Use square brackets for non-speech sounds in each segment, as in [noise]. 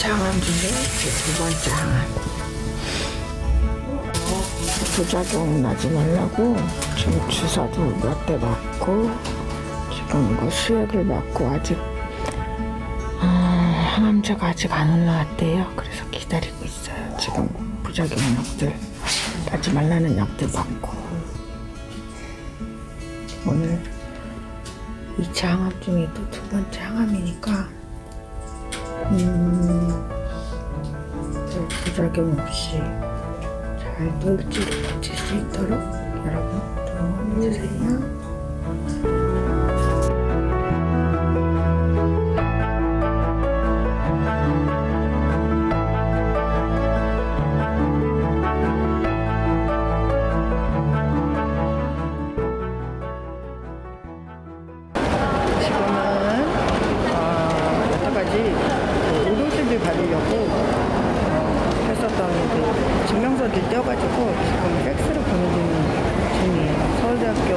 2차 항암 중에 두 번째 항암. 부작용 나지 말라고 지금 주사도 몇 대 맞고 지금 그 수액을 맞고 아직 아, 항암제가 아직 안 올라왔대요. 그래서 기다리고 있어요. 지금 부작용 약들 나지 말라는 약들 맞고 오늘 2차 항암 중에 또 두 번째 항암이니까 음, 별 부작용 없이 잘 물질을 버틸 수 있도록 여러분. 지금은 어, 여태까지 그 의료진비 받으려고 어, 했었던 그 증명서를 떼어가지고 지금 팩스를 보내주는 중이에요. 서울대학교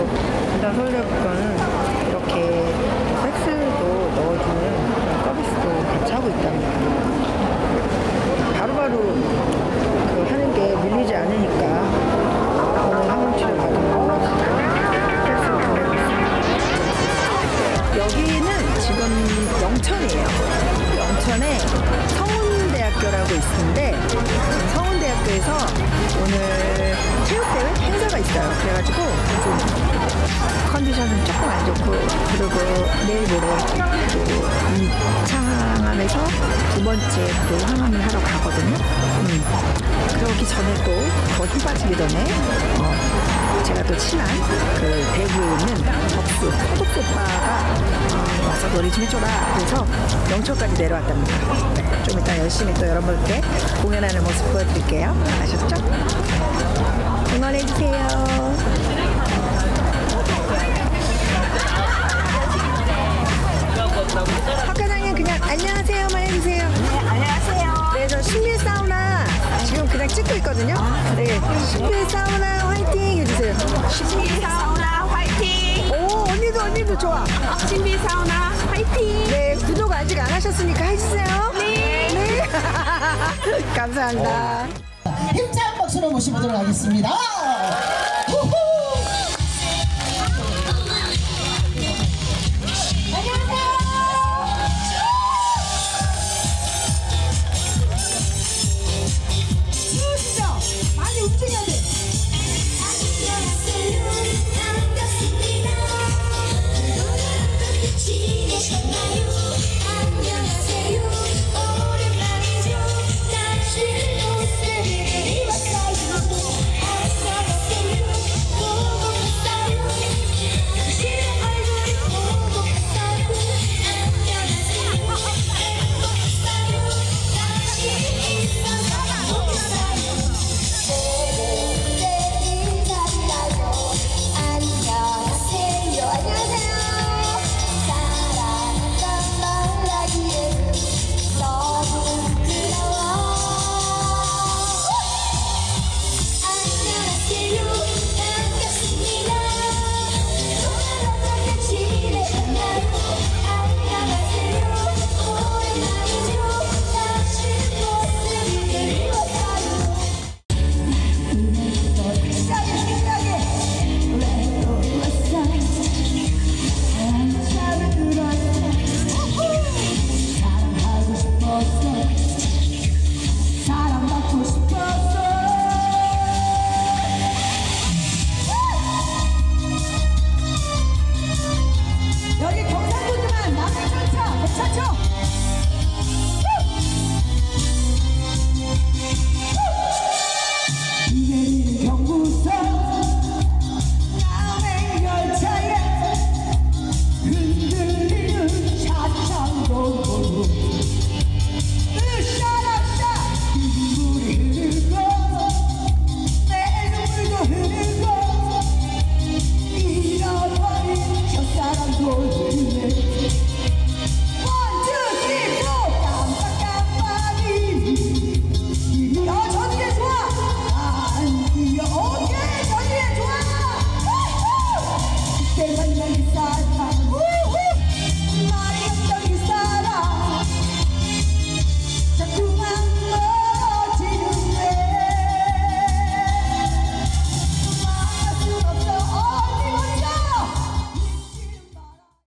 일단 서울대학교는 이렇게 팩스도 넣어주는 서비스도 같이 하고 있답니다. 바로바로 그 하는 게 밀리지 않으니까 성운대학교에서 오늘 체육대회 행사가 있어요. 그래가지고 좀 컨디션은 조금 안 좋고 그리고 내일 모레 또 2차 항암에서 두 번째 또 항암을 하러 가거든요. 음. 그러기 전에 또더힘 빠지기 전에 어, 제가 또 친한 그 대구에 있는 접수 호독수 오빠가 노래 좀 해줘라. 그래서 영천까지 내려왔답니다. 네, 좀 이따 열심히 또 여러분께 공연하는 모습 보여드릴게요. 아셨죠? 응원해주세요. 박 과장님 그냥 안녕하세요만 해주세요. 네, 안녕하세요. 네, 저 신비 사우나 지금 그냥 찍고 있거든요. 네, 신비 사우나 화이팅 해주세요. 신비 사우나 언니도 좋아 신비 사우나 화이팅! 네, 구독 아직 안 하셨으니까 해주세요. 네. 네. [laughs] 감사합니다. 힘찬 박수로 모셔보도록 하겠습니다.